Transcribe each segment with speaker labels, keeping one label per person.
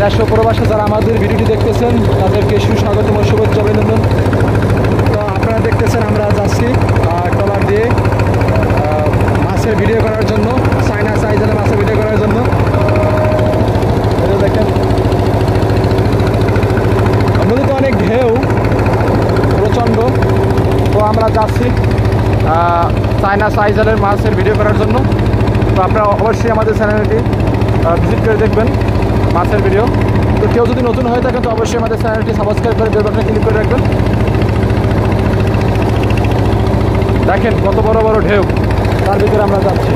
Speaker 1: দেশ প্রবাসে যারা আমাদের ভিডিওটি দেখতেছেন, তাদেরকে সুস্বাগতম ও শুভেচ্ছা অভিনন্দন। তো আপনারা দেখতেছেন আমরা যাচ্ছি ট্রলার দিয়ে মাছের ভিডিও করার জন্য চাইনা সাইজের মাছের ভিডিও করার জন্য। দেখেন। নদীতে অনেক ঢেউ, প্রচণ্ড। তো আমরা যাচ্ছি চায়না সাইজের মাছের ভিডিও করার জন্য। তো আপনারা অবশ্যই আমাদের চ্যানেলটি ভিজিট করে দেখবেন। মাছের ভিডিও তো কেউ যদি নতুন হয়ে থাকে, তো অবশ্যই আমাদের চ্যানেলটি সাবস্ক্রাইব করে বেল বাটনে ক্লিক করে রাখবেন। দেখেন কত বড় বড় ঢেউ। তার ভিতরে আমরা যাচ্ছি।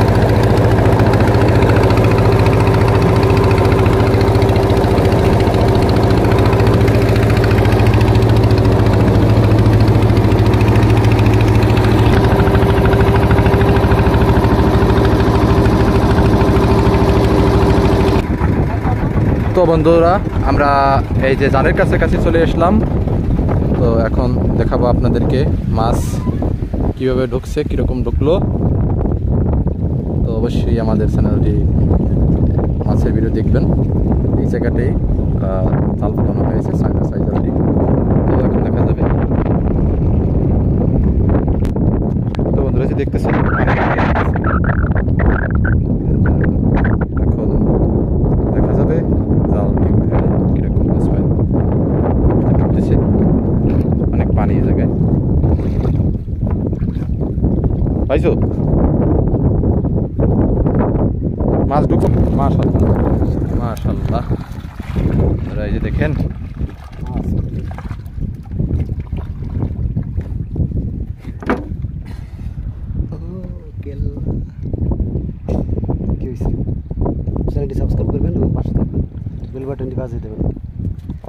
Speaker 1: বন্ধুরা, আমরা এই যে জালের কাছে কাছে চলে আসলাম তো এখন দেখাবো আপনাদেরকে মাছ কীভাবে ঢুকছে, কীরকম ঢুকলো। তো অবশ্যই আমাদের চ্যানেলটি মাছের ভিডিও দেখবেন। এই জায়গাটাই চাল ফেলানো হয়েছে সাইজারটি তো এখন দেখা যাবে। তো বন্ধুরা যে দেখতেছেন এখন দেখা যাবে জাল ঠিক হলে কীরকম মাছ পায় ঢুকতেছে অনেক পানি এই জায়গায় পাইছো? মাছ ঢুকো। মাশাল্লাহ এই যে দেখেন।
Speaker 2: কি হয়েছে চ্যানেলটি সাবস্ক্রাইব করবেন এবং পাশে থাকবেন। বেল বাটনটি বাজিয়ে দেবেন।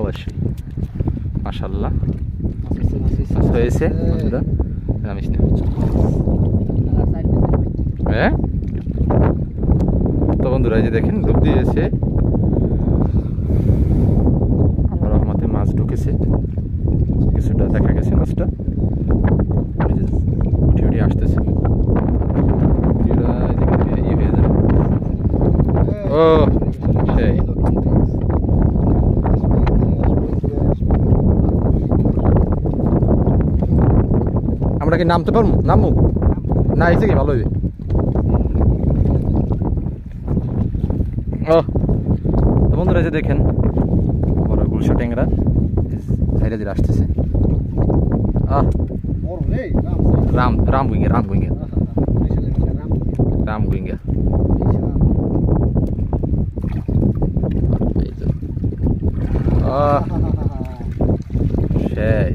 Speaker 1: অবশ্যই। মাশাল্লাহ হয়েছে বন্ধুরা। না হ্যাঁ? তো বন্ধুরা যে দেখেন, ডুব দিয়েছে আল্লাহ রহমতে মাছ ঢুকেছে। কিছুটা দেখা গেছে মাছটা। উঠে উঠে আসতেছে। ও আমরা কি নামতে পারব? নামবো না এসে কি ভালো হইবে। ও। তো বন্ধুরা যে দেখেন বড় গুলশা ট্যাংরা। ধীরে ধীরে আসতেছে। আহ রাম রাম গুইঙ্গে রাম গুইঙ্গে। রাম গুইঙ্গে। সেই।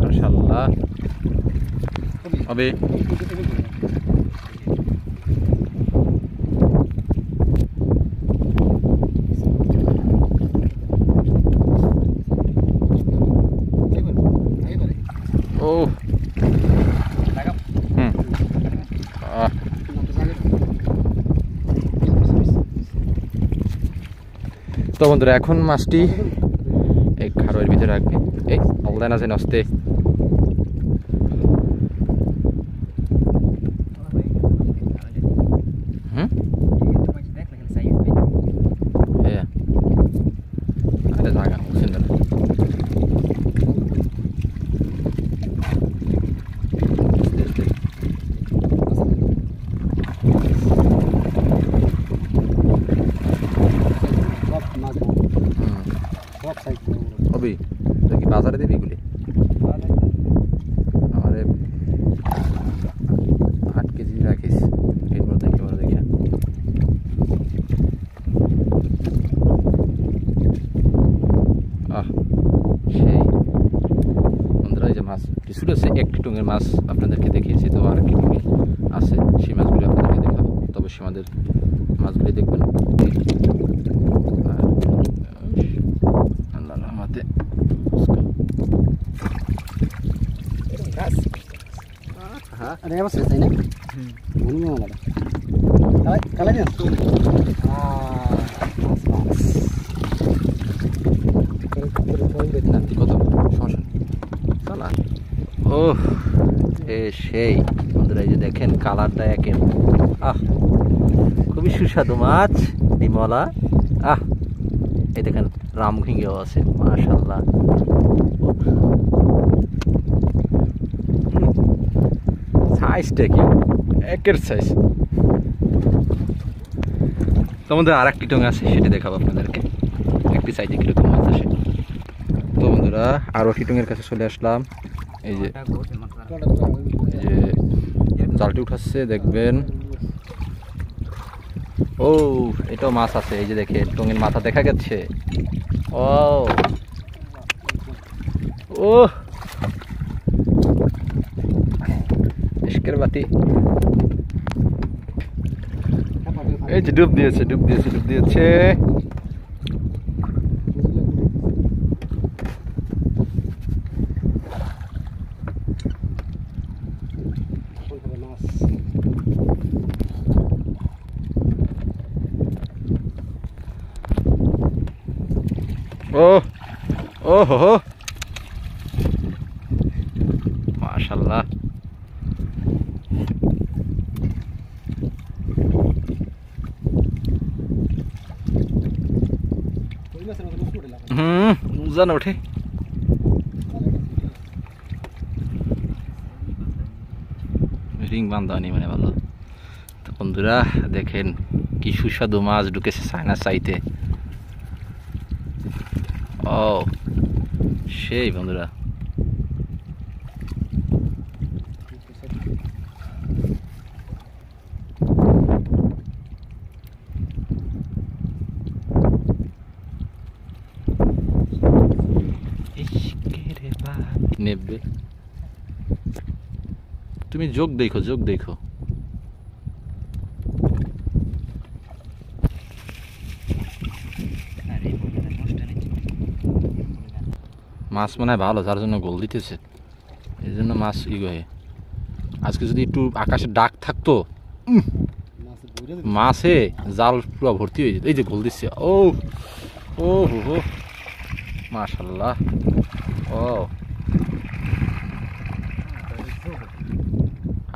Speaker 1: মাশাল্লাহ হবে ও হুম আহ, তো বন্ধুরা এখন মাছটি এই খারোয়ের ভিতরে রাখবে। এই অলদান আছে নস্তে হুম হ্যাঁ আরে জায়গা সুন্দর হুম হবি কি বাজারে দিবি এগুলি আমারে আট কেজি রাখিস এরপর দেখি ওরা দেখি আহ সেই বন্ধুরা এই যে মাছ কিছু আছে একটি টুঙের মাছ আপনাদেরকে দেখিয়েছি তো আর একটি টুঙে আছে সেই মাছগুলি আপনাদেরকে দেখাবো। তবে সে আমাদের মাছগুলি দেখবেন। আর আল্লাহ রহমতে
Speaker 2: Ada
Speaker 1: ও এ সেই। বন্ধুরা, এই যে দেখেন, কালারটা একে আহ, খুবই সুস্বাদু মাছ ডিমলা আহ, এই দেখেন রামঘিঙ্গেও আছে মাশাল্লাহ সাইজটা কি? একের সাইজ। তোমাদের আর একটি টং আছে, সেটা দেখাবো আপনাদেরকে। একটি সাইজে কীরকম মাছ আসে। তো বন্ধুরা আরও টিটুঙের কাছে চলে আসলাম। এই যে এই যে জালটি উঠাচ্ছে দেখবেন। ও এটাও মাছ আছে এই যে দেখে টঙের মাথা দেখা গেছে। ও ও ইস্কের বাতি। এই যে ডুব দিয়েছে ডুব দিয়েছে ডুব দিয়েছে। ও ও হো হো মাশাল্লাহ হুম উজান ওঠে রিং বান্ধানি মানে ভালো তো বন্ধুরা দেখেন কি সুস্বাদু মাছ ঢুকেছে চায়না চাইতে ও সেই বন্ধুরা। নেবে। তুমি যোগ দেখো যোগ দেখো। মাছ মনে হয় ভালো, যার জন্য গোল দিতেছে। এই জন্য মাছ ই হয়ে আজকে যদি একটু আকাশে ডাক থাকতো মাছে জাল পুরো ভর্তি হয়ে যেত। এই যে গোল দিচ্ছে। ও ও, হো হো। মাশাল্লাহ। ও।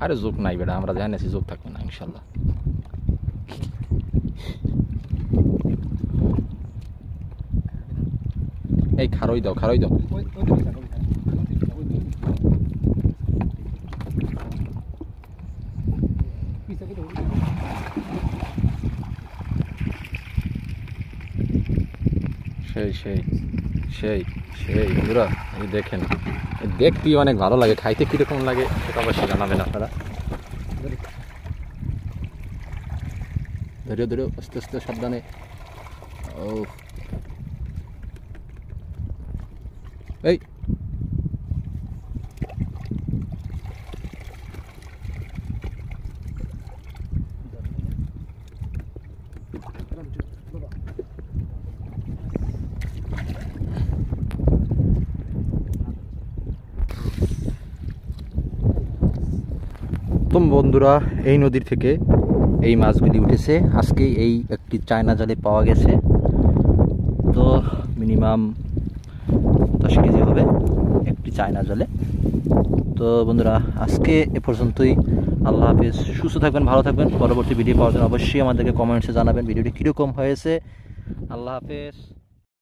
Speaker 1: আরে যোগ নাই বেটা, আমরা জানি আছি যোগ থাকবে না, ইনশাল্লাহ। এই খারই দাও খারই দাও। সেই সেই সেই সেই বন্ধুরা এই দেখেন। এই দেখতেই অনেক ভালো লাগে খাইতে কীরকম লাগে সেটা অবশ্যই জানাবেন আপনারা। ধরে ধরে আস্তে আস্তে সাবধানে। ও এই তো বন্ধুরা, এই নদীর থেকে এই মাছগুলি উঠেছে। আজকে এই একটি চায়না জালে পাওয়া গেছে। তো মিনিমাম দশ কেজি হবে একটি চায়না জালে। তো বন্ধুরা, আজকে এ পর্যন্তই। আল্লাহ হাফিজ। সুস্থ থাকবেন, ভালো থাকবেন। পরবর্তী ভিডিও পাওয়ার জন্য অবশ্যই আমাদেরকে কমেন্টসে জানাবেন। ভিডিওটি কীরকম হয়েছে? আল্লাহ হাফেজ।